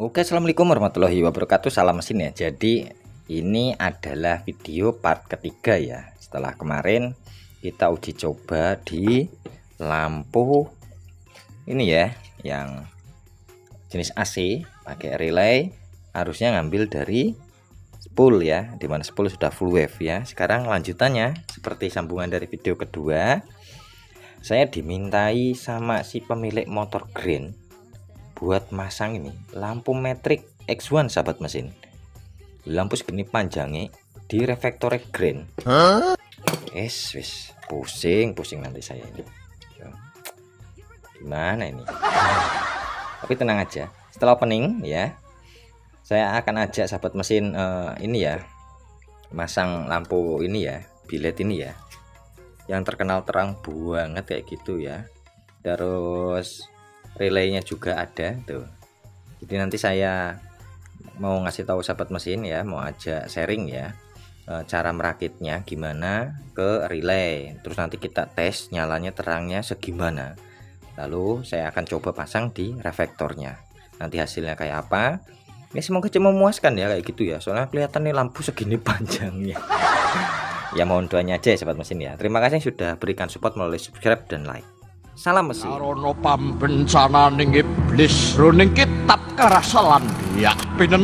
Oke assalamualaikum warahmatullahi wabarakatuh. Salam mesin ya. Jadi ini adalah video part ketiga ya. Setelah kemarin kita uji coba di lampu ini ya yang jenis AC pakai relay. Harusnya ngambil dari spool ya di mana spool sudah full wave ya. Sekarang lanjutannya seperti sambungan dari video kedua saya dimintai sama si pemilik motor green buat masang ini lampu metrik X1 sahabat mesin. Lampu segini panjangnya di reflektor green. Es wis. Pusing pusing nanti saya ini. Gimana ini? Tapi tenang aja. Setelah opening ya saya akan ajak sahabat mesin uh, ini ya masang lampu ini ya bilet ini ya. Yang terkenal terang banget kayak gitu ya. Terus relaynya juga ada tuh. Jadi nanti saya mau ngasih tahu sahabat mesin ya mau ajak sharing ya e, cara merakitnya gimana ke relay. Terus nanti kita tes nyalanya terangnya segimana. Lalu saya akan coba pasang di reflektornya. Nanti hasilnya kayak apa? Ya semoga cuma memuaskan ya kayak gitu ya. Soalnya kelihatan nih lampu segini panjangnya. Ya mohon doanya aja ya sahabat mesin ya. Terima kasih sudah berikan support melalui subscribe dan like Salam mesin. Karono pambencananing iblis. Runing kitab karasalan ya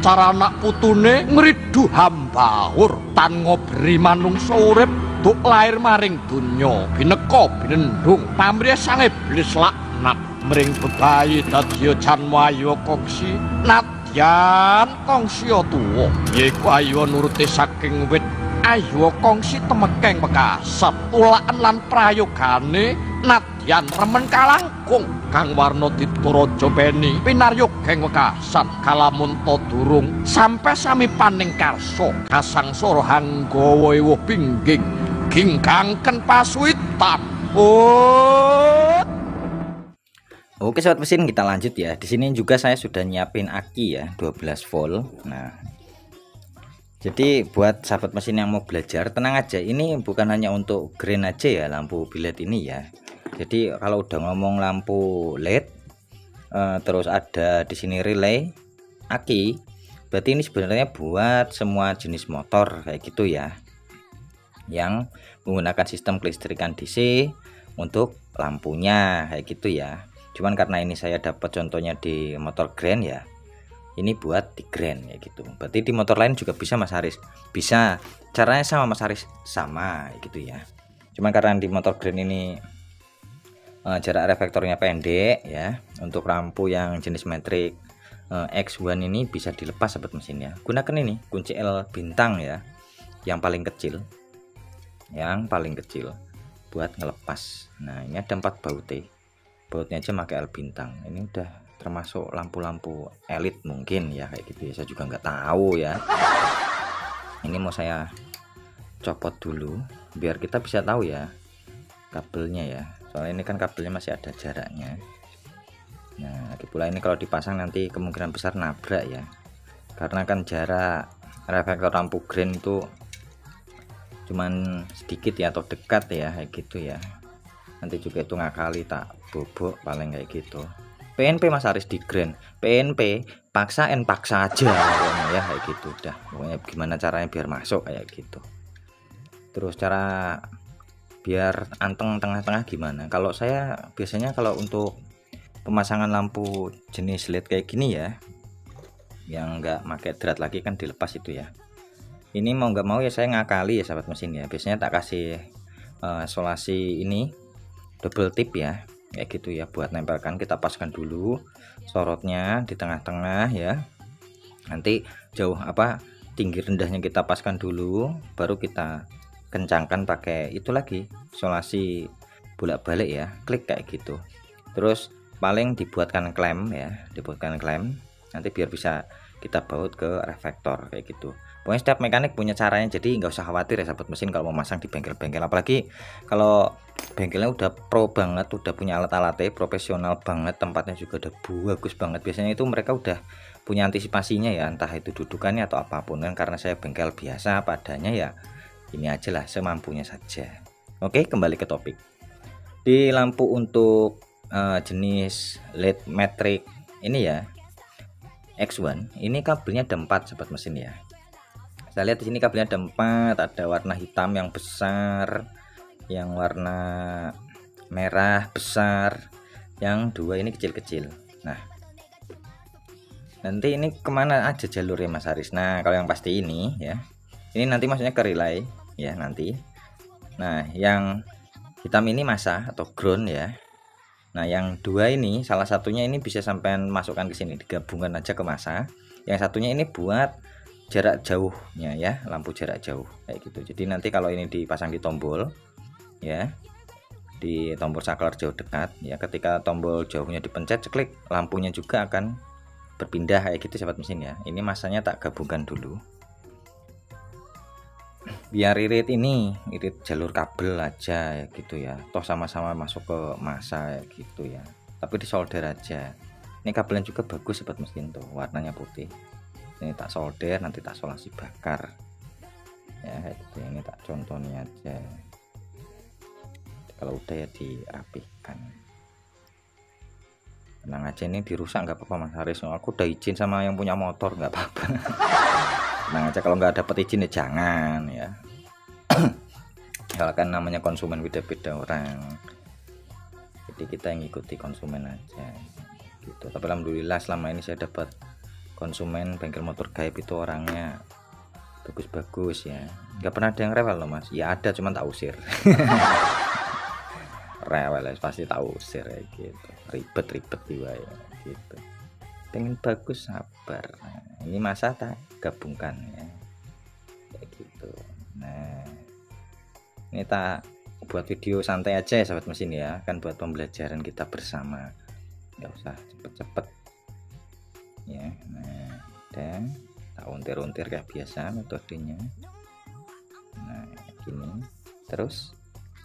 cara anak putune ngridu hambahur tan ngobri manungsa urip duk lahir maring donya. Bineka binendung pamrih sang iblis laknat. Mring bebayi dadi janwayo koksi nadyan kongsi tuwa yaiku ayo nuruti saking wit. Ayo kongsi temekeng bekasat ulaan lan prayogane nadyan yan remen kalangkung kang warna dituraja beni pinaryogeng wekasan kalamun to durung sampe sami paning karsa kasangsara hanggawa ewa pingging gingkangken pasuitan oh Oke sobat mesin kita lanjut ya. Di sini juga saya sudah nyiapin aki ya 12 volt. Nah, jadi buat sahabat mesin yang mau belajar tenang aja. Ini bukan hanya untuk green aja ya lampu bilet ini ya jadi kalau udah ngomong lampu LED uh, terus ada di sini relay aki berarti ini sebenarnya buat semua jenis motor kayak gitu ya yang menggunakan sistem kelistrikan DC untuk lampunya kayak gitu ya. Cuman karena ini saya dapat contohnya di motor Grand ya ini buat di Grand ya gitu. Berarti di motor lain juga bisa Mas Haris. Bisa. Caranya sama Mas Haris. Sama gitu ya. Cuman karena di motor Grand ini uh, jarak reflektornya pendek ya. Untuk lampu yang jenis metrik uh, X1 ini bisa dilepas sobat mesin ya. Gunakan ini kunci L bintang ya. Yang paling kecil. Yang paling kecil. Buat ngelepas. Nah ini ada empat baut bautnya aja pakai L bintang. Ini udah termasuk lampu-lampu elit mungkin ya kayak gitu ya. Saya juga nggak tahu ya. Ini mau saya copot dulu biar kita bisa tahu ya kabelnya ya soalnya ini kan kabelnya masih ada jaraknya. Nah lagi pula ini kalau dipasang nanti kemungkinan besar nabrak ya. Karena kan jarak reflektor lampu green itu cuman sedikit ya atau dekat ya kayak gitu ya. Nanti juga itu ngakali tak bobok paling kayak gitu. PNP Mas Aris di Grand PNP paksain paksa aja ya kayak gitu. Udah pokoknya gimana caranya biar masuk kayak gitu. Terus cara biar anteng tengah-tengah gimana? Kalau saya biasanya kalau untuk pemasangan lampu jenis LED kayak gini ya yang enggak pakai drat lagi kan dilepas itu ya. Ini mau nggak mau ya saya ngakali ya sahabat mesin ya. Biasanya tak kasih uh, isolasi ini double tip ya kayak gitu ya. Buat nempelkan kita paskan dulu sorotnya di tengah-tengah ya. Nanti jauh apa tinggi rendahnya kita paskan dulu baru kita kencangkan pakai itu lagi isolasi bolak-balik ya klik kayak gitu. Terus paling dibuatkan klem ya dibuatkan klem nanti biar bisa kita baut ke reflektor kayak gitu. Pokoknya setiap mekanik punya caranya jadi nggak usah khawatir ya sahabat mesin kalau mau masang di bengkel-bengkel. Apalagi kalau bengkelnya udah pro banget udah punya alat-alatnya profesional banget tempatnya juga udah bagus banget. Biasanya itu mereka udah punya antisipasinya ya entah itu dudukannya atau apa pun kan karena saya bengkel biasa padanya ya ini aja lah semampunya saja. Oke kembali ke topik. Di lampu untuk uh, jenis LED metric ini ya X1 ini kabelnya ada 4 sobat mesin ya. Saya lihat di sini kabelnya ada 4 ada warna hitam yang besar yang warna merah besar yang dua ini kecil-kecil. Nah nanti ini ke mana aja jalurnya Mas Haris? Nah kalau yang pasti ini ya ini nanti maksudnya ke relay ya nanti nah yang hitam ini masa atau ground ya Nah, yang dua ini salah satunya ini bisa sampai masukkan ke sini digabungkan aja ke masa. Yang satunya ini buat jarak jauhnya ya, lampu jarak jauh kayak gitu. Jadi nanti kalau ini dipasang di tombol ya, di tombol saklar jauh dekat ya, ketika tombol jauhnya dipencet klik lampunya juga akan berpindah kayak gitu sahabat mesin ya. Ini masanya tak gabungkan dulu biar irit ini irit jalur kabel aja ya gitu ya. Toh sama-sama masuk ke masa ya gitu ya. Tapi disolder aja. Ini kabelnya juga bagus sobat mesin tuh warnanya putih. Ini tak solder nanti tak solasi bakar. Ya itu ini tak contohnya aja. Kalau udah ya dirapikan. Tenang aja ini dirusak nggak apa-apa mas Haris. Aku udah izin sama yang punya motor nggak apa-apa tenang aja kalau nggak dapat izin ya jangan ya. Kalau kan namanya konsumen beda-beda orang. Jadi kita yang ikuti konsumen aja gitu. Tapi alhamdulillah selama ini saya dapat konsumen bengkel motor gaib itu orangnya bagus-bagus ya. Nggak pernah ada yang rewel loh mas. Ya ada cuman tak usir. Rewel ya. Pasti tak usir ya gitu. Ribet-ribet juga ya gitu pengen bagus sabar. Nah, ini masa tak gabungkan ya. Kayak gitu. Nah ini tak buat video santai aja ya sahabat mesin ya. Kan buat pembelajaran kita bersama. Nggak usah cepet-cepet. Ya nah dan tak untir-untir kayak biasa metodenya. Nah gini. Terus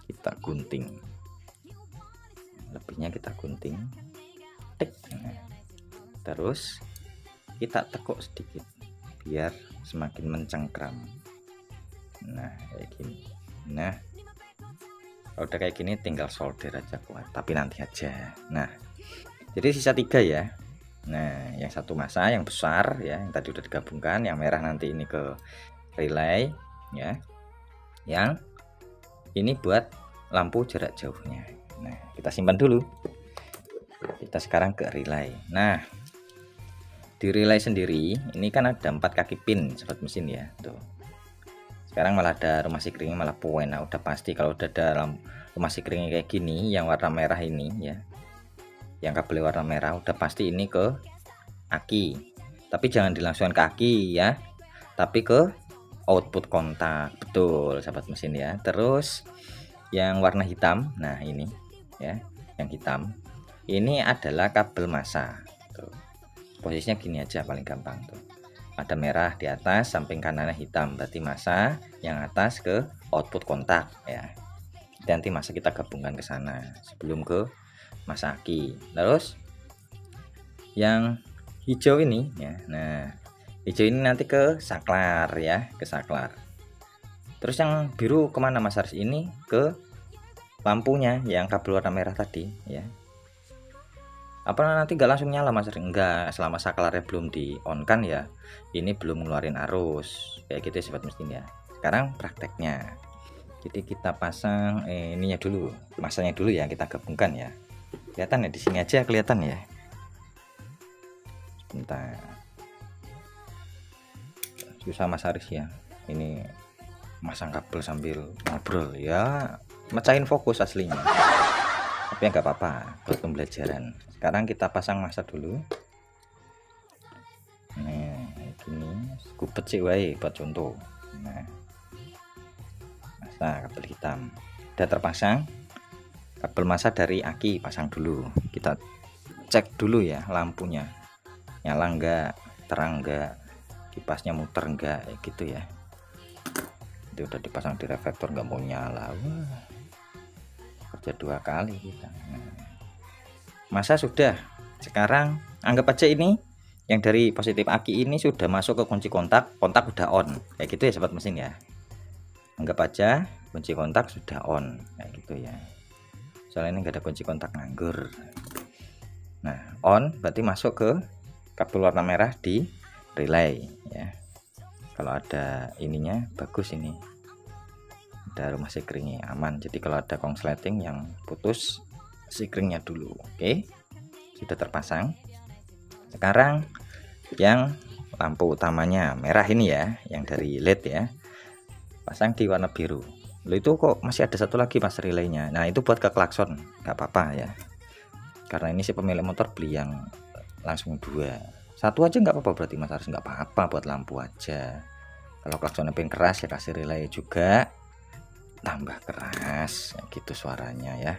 kita gunting. Lebihnya kita gunting. Tik. Nah, terus kita tekuk sedikit biar semakin mencengkram. Nah kayak gini. Nah kalau udah kayak gini tinggal solder aja kuat tapi nanti aja. Nah jadi sisa tiga ya. Nah yang satu masa yang besar ya yang tadi udah digabungkan yang merah nanti ini ke relay ya. Yang ini buat lampu jarak jauhnya. Nah kita simpan dulu. Kita sekarang ke relay. Nah di relay sendiri ini kan ada empat kaki pin sobat mesin ya tuh. Sekarang malah ada rumah sikring malah poena udah pasti kalau udah dalam rumah sikring kayak gini yang warna merah ini ya yang kabel warna merah udah pasti ini ke aki. Tapi jangan dilangsungkan ke aki ya tapi ke output kontak. Betul sahabat mesin ya. Terus yang warna hitam nah ini ya yang hitam. Ini adalah kabel masa posisinya gini aja paling gampang tuh. Ada merah di atas samping kanannya hitam. Berarti masa yang atas ke output kontak ya. Nanti masa kita gabungkan ke sana sebelum ke masa aki. Terus yang hijau ini ya. Nah hijau ini nanti ke saklar ya ke saklar. Terus yang biru ke mana mas ini ke lampunya yang kabel warna merah tadi ya apa nanti gak langsung nyala mas? Enggak selama saklarnya belum di on kan ya ini belum ngeluarin arus. Kayak gitu ya sobat mesin ya. Sekarang prakteknya. Jadi kita pasang eh, ininya dulu masanya dulu ya kita gabungkan ya. Kelihatan ya di sini aja kelihatan ya. Sebentar. Susah mas Aris ya. Ini masang kabel sambil ngobrol ya. Mecahin fokus aslinya tapi nggak apa-apa buat pembelajaran. Sekarang kita pasang masa dulu. Nah gini kupet sih wae buat contoh. Nah masa kabel hitam. Udah terpasang kabel masa dari aki pasang dulu. Kita cek dulu ya lampunya. Nyala enggak terang enggak kipasnya muter enggak gitu ya. Itu udah dipasang di reflektor nggak mau nyala. Wah kerja dua kali kita. Nah, masa sudah? Sekarang anggap aja ini yang dari positif aki ini sudah masuk ke kunci kontak kontak udah on. Kayak gitu ya sobat mesin ya. Anggap aja kunci kontak sudah on. Kayak gitu ya. Soalnya ini enggak ada kunci kontak nganggur. Nah on berarti masuk ke kabel warna merah di relay ya. Kalau ada ininya bagus ini ada rumah sikringnya aman. Jadi kalau ada kongsleting yang putus sikringnya dulu oke? Sudah terpasang. Sekarang yang lampu utamanya merah ini ya yang dari LED ya. Pasang di warna biru. Lo itu kok masih ada satu lagi mas relaynya? Nah itu buat ke klakson. Nggak apa-apa ya. Karena ini si pemilik motor beli yang langsung dua. Satu aja nggak apa-apa berarti mas. Harus nggak apa-apa buat lampu aja. Kalau klaksonnya pengen keras ya kasih relay juga tambah keras. Gitu suaranya ya.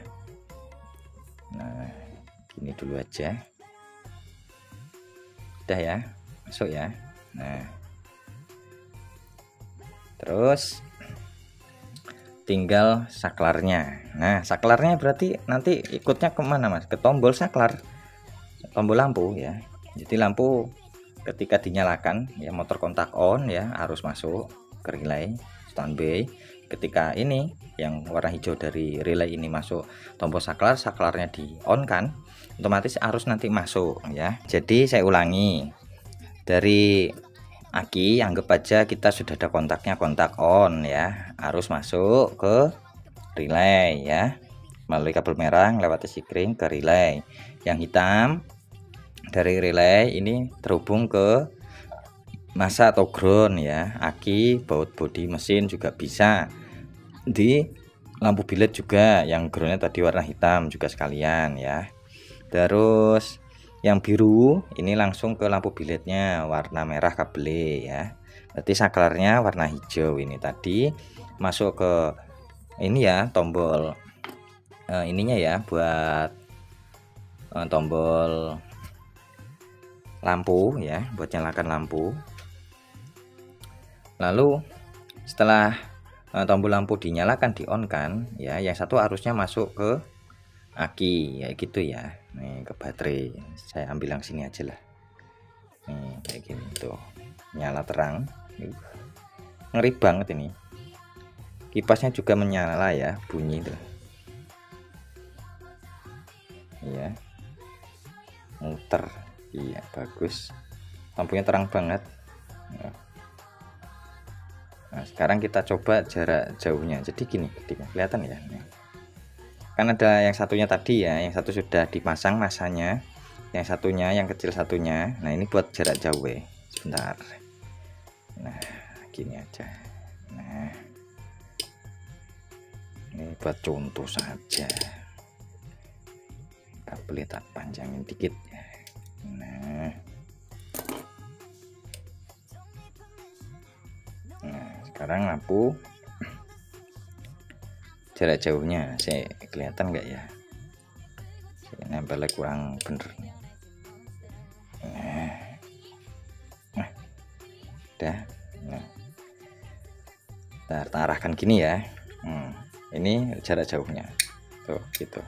Nah gini dulu aja. Udah ya masuk ya. Nah. Terus tinggal saklarnya. Nah saklarnya berarti nanti ikutnya ke mana mas? Ke tombol saklar. Tombol lampu ya. Jadi lampu ketika dinyalakan ya motor kontak on ya harus masuk ke relay standby ketika ini yang warna hijau dari relay ini masuk tombol saklar saklarnya di on kan otomatis arus nanti masuk ya. Jadi saya ulangi dari aki anggap aja kita sudah ada kontaknya kontak on ya. Arus masuk ke relay ya. Melalui kabel merah lewat sikring ke relay. Yang hitam dari relay ini terhubung ke masa atau ground ya. Aki baut bodi mesin juga bisa. Di lampu bilet juga yang groundnya tadi warna hitam juga sekalian ya. Terus yang biru ini langsung ke lampu biletnya warna merah kabel ya. Berarti saklarnya warna hijau ini tadi. Masuk ke ini ya tombol uh, ininya ya buat uh, tombol lampu ya buat nyalakan lampu lalu setelah uh, tombol lampu dinyalakan di on kan ya yang satu arusnya masuk ke aki ya gitu ya. Nih ke baterai. Saya ambil yang sini aja lah. Nih kayak gini tuh. Nyala terang. Ngeri banget ini. Kipasnya juga menyala ya bunyi tuh. Iya. Muter. Iya bagus. Lampunya terang banget. Nah sekarang kita coba jarak jauhnya. Jadi gini kelihatan ya kan ada yang satunya tadi ya yang satu sudah dipasang masanya yang satunya yang kecil satunya. Nah ini buat jarak jauh ya sebentar. Nah gini aja. Nah. Ini buat contoh saja. Kabel tak panjangin dikit. Ya nah sekarang lampu. Jarak jauhnya saya kelihatan nggak ya? Saya nempelnya kurang bener nah, nah udah. Nah. Kita arahkan gini ya. Hmm, ini jarak jauhnya. Tuh gitu.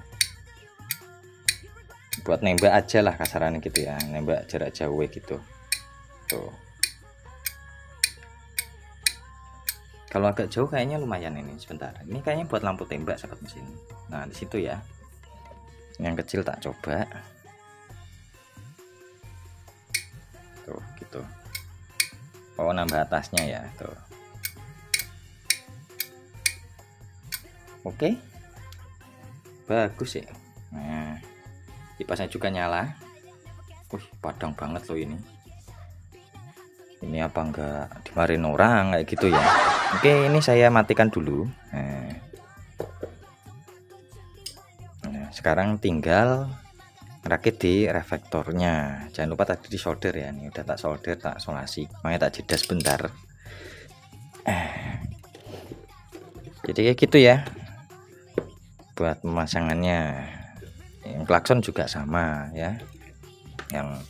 Buat nembak aja lah kasaran gitu ya. Nembak jarak jauh gitu. Tuh kalau agak jauh kayaknya lumayan ini sebentar. Ini kayaknya buat lampu tembak sahabat mesin. Nah di situ ya. Yang kecil tak coba. Tuh gitu. Oh nambah atasnya ya tuh. Oke. Bagus ya nah kipasnya juga nyala. Uh padang banget loh ini ini apa enggak dimarin orang kayak gitu ya. Oke ini saya matikan dulu. Nah, nah sekarang tinggal rakit di reflektornya. Jangan lupa tadi di solder ya ini udah tak solder tak solasi makanya tak jeda sebentar eh. jadi kayak gitu ya buat pemasangannya. Yang klakson juga sama ya. Yang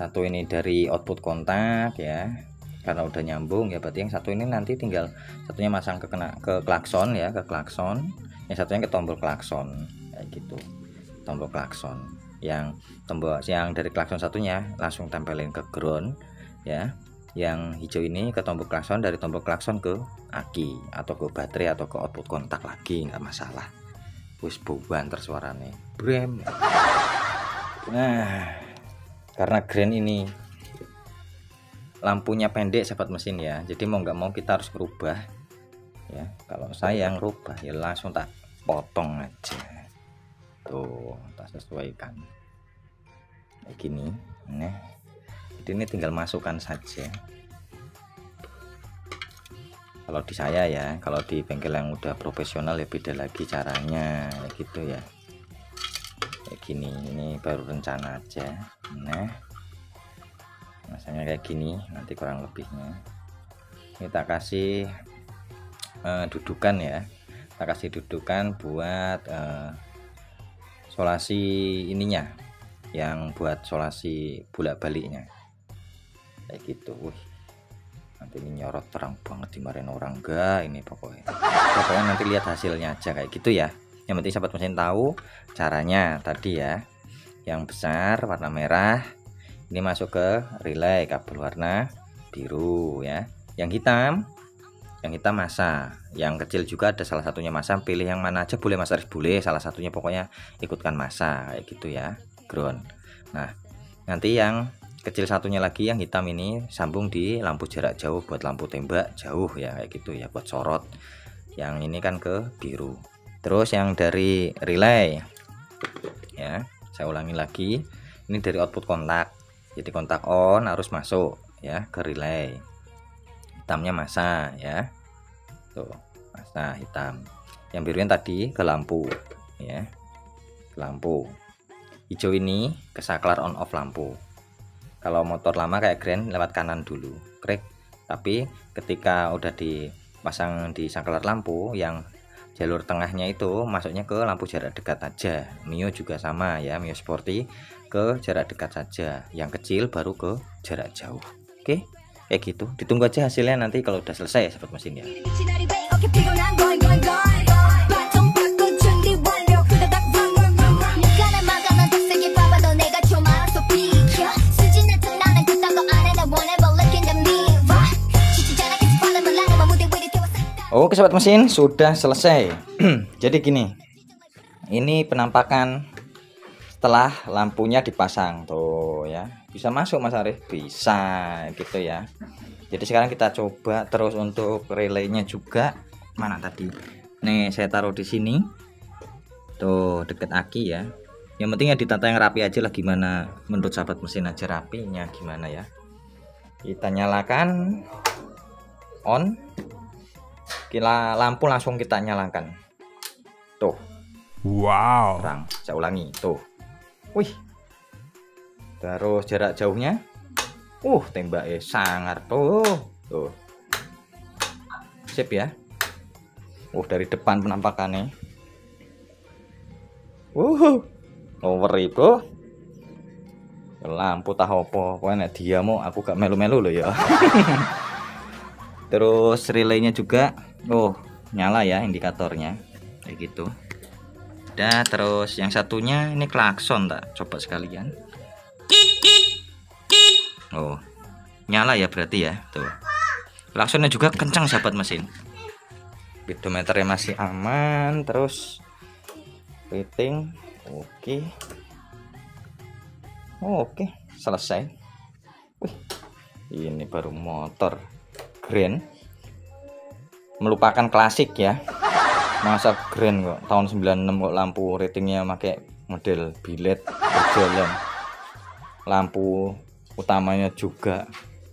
satu ini dari output kontak ya. Karena udah nyambung ya berarti yang satu ini nanti tinggal satunya masang ke kena ke klakson ya ke klakson. Yang satunya ke tombol klakson kayak gitu. Tombol klakson. Yang tombol yang dari klakson satunya langsung tempelin ke ground ya. Yang hijau ini ke tombol klakson dari tombol klakson ke aki atau ke baterai atau ke output kontak lagi nggak masalah. Wis banter suarane brem. Nah karena grand ini lampunya pendek sahabat mesin ya. Jadi mau nggak mau kita harus berubah ya. Kalau saya yang rubah ya langsung tak potong aja. Tuh tak sesuaikan. Kayak gini nah jadi ini tinggal masukkan saja. Kalau di saya ya kalau di bengkel yang udah profesional ya beda lagi caranya gitu ya kayak gini. Ini baru rencana aja. Nah masanya kayak gini nanti kurang lebihnya. Kita kasih uh, dudukan ya. Kita kasih dudukan buat uh, solasi ininya yang buat solasi bolak baliknya kayak gitu. Wih, nanti ini nyorot terang banget dimarahin orang. Enggak ini pokoknya. Pokoknya nanti lihat hasilnya aja kayak gitu ya yang penting sahabat mesin tahu caranya. Tadi ya yang besar warna merah ini masuk ke relay kabel warna biru ya. Yang hitam yang hitam masa. Yang kecil juga ada salah satunya masa pilih yang mana aja boleh mas boleh. Salah satunya pokoknya ikutkan masa kayak gitu ya ground nah nanti yang kecil satunya lagi yang hitam ini sambung di lampu jarak jauh buat lampu tembak jauh ya kayak gitu ya buat sorot. Yang ini kan ke biru terus yang dari relay. Ya saya ulangi lagi. Ini dari output kontak. Jadi kontak on harus masuk ya ke relay. Hitamnya masa ya. Tuh masa hitam. Yang birunya tadi ke lampu ya. Lampu. Hijau ini ke saklar on off lampu. Kalau motor lama kayak grand lewat kanan dulu. Krek tapi ketika udah dipasang di saklar lampu yang jalur tengahnya itu masuknya ke lampu jarak dekat aja Mio juga sama ya Mio Sporty ke jarak dekat saja. Yang kecil baru ke jarak jauh. Oke? Kayak gitu. Ditunggu aja hasilnya nanti kalau udah selesai ya sobat mesin ya Oke sobat mesin sudah selesai. Jadi gini ini penampakan setelah lampunya dipasang tuh ya. Bisa masuk Mas Arif? Bisa gitu ya. Jadi sekarang kita coba terus untuk relaynya juga. Mana tadi? Nih saya taruh di sini. Tuh deket aki ya. Yang penting ya ditata yang rapi aja lah gimana menurut sahabat mesin aja rapinya gimana ya. Kita nyalakan on kila lampu langsung kita nyalakan tuh wow terang saya ulangi tuh Wih. Terus jarak jauhnya. Uh, tembaknya sangar tuh. Tuh. Sip ya. Uh, dari depan penampakannya. Uh. Over itu. Lampu tahu apa. Pokoknya dia mau aku gak melu-melu loh ya. Terus relaynya juga. Oh, nyala ya indikatornya. Kayak gitu. Ada terus yang satunya ini klakson tak coba sekalian. Oh nyala ya berarti ya. Tuh. Klaksonnya juga kencang sahabat mesin. Speedometernya masih aman terus rating oke. Oh, oke selesai. Wih, ini baru motor. Grand melupakan klasik ya. Masa keren kok. Tahun 96 kok lampu ratingnya pakai model bilet berjalan. Lampu utamanya juga.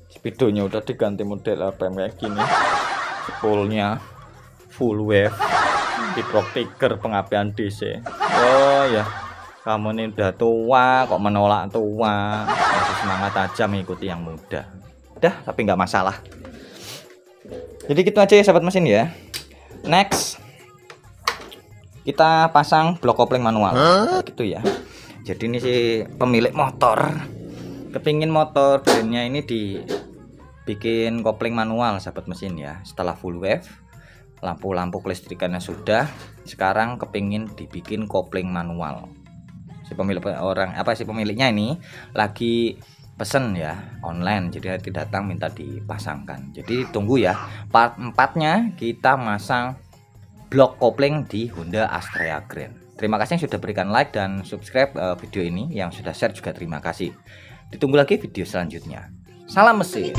Speedonya udah diganti model apa kayak gini. Spoolnya full wave. Kickrock tiger pengapian DC oh ya kamu ini udah tua kok menolak tua? Masih semangat aja mengikuti yang muda. Udah tapi nggak masalah jadi gitu aja ya sahabat mesin ya. Next. Kita pasang blok kopling manual. Huh? gitu ya. Jadi ini si pemilik motor. Kepingin motor brandnya ini dibikin kopling manual sahabat mesin ya. Setelah full wave lampu-lampu kelistrikannya sudah sekarang kepingin dibikin kopling manual. Si pemilik orang apa si pemiliknya ini lagi pesen ya online. Jadi nanti datang minta dipasangkan. Jadi tunggu ya part empatnya kita masang blok kopling di Honda Astrea Grand. Terima kasih yang sudah berikan like dan subscribe uh, video ini, yang sudah share juga terima kasih. ditunggu lagi video selanjutnya. Salam mesin